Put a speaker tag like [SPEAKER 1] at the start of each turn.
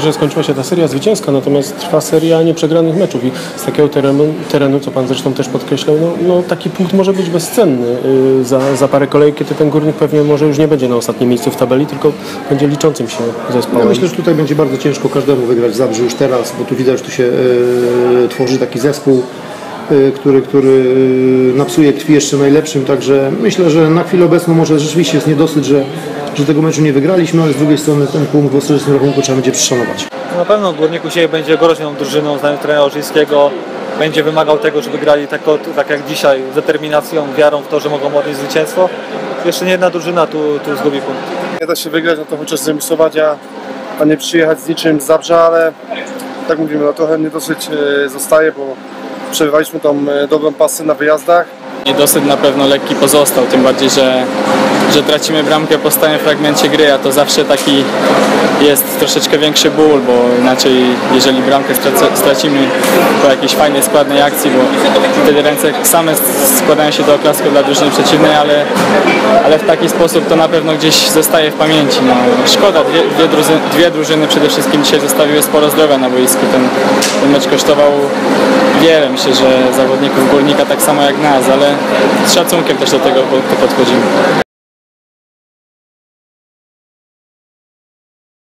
[SPEAKER 1] że skończyła się ta seria zwycięska, natomiast trwa seria nieprzegranych meczów i z takiego terenu, terenu co Pan zresztą też podkreślał, no, no taki punkt może być bezcenny y, za, za parę kolejek, kiedy ten Górnik pewnie może już nie będzie na ostatnim miejscu w tabeli, tylko będzie liczącym się
[SPEAKER 2] Ja
[SPEAKER 1] zespołem.
[SPEAKER 2] myślę, że tutaj będzie bardzo ciężko każdemu wygrać w już teraz, bo tu widać, że tu się e, tworzy taki zespół, e, który, który e, napsuje krwi jeszcze najlepszym, także myślę, że na chwilę obecną może rzeczywiście jest niedosyt, że, że tego meczu nie wygraliśmy, ale z drugiej strony ten punkt w ostatecznym rachunku trzeba będzie przeszanować.
[SPEAKER 3] Na pewno Górnik u siebie będzie groźną drużyną, zdaniem trenera Orzyńskiego. Będzie wymagał tego, żeby grali tak, tak jak dzisiaj, z determinacją, wiarą w to, że mogą odnieść zwycięstwo. Jeszcze nie jedna drużyna tu, tu zgubi punkt.
[SPEAKER 4] nie da się wygrać, no to chociaż zremisować, a, a nie przyjechać z niczym z Zabrza, ale tak mówimy, no trochę niedosyć e, zostaje, bo przerywaliśmy tą e, dobrą pasę na wyjazdach.
[SPEAKER 5] Niedosyt na pewno lekki pozostał, tym bardziej, że, że tracimy bramkę po stałym fragmencie gry, a to zawsze taki jest troszeczkę większy ból, bo inaczej jeżeli bramkę stracimy po jakiejś fajnej, składnej akcji, bo wtedy ręce same składają się do oklasku dla drużyny przeciwnej, ale, ale w taki sposób to na pewno gdzieś zostaje w pamięci. No, szkoda, dwie, dwie, drużyny, dwie drużyny przede wszystkim dzisiaj zostawiły sporo zdrowia na boisku. Ten, ten mecz kosztował wiele, myślę, że zawodników Górnika tak samo jak nas, ale z szacunkiem też do tego po- podchodzimy.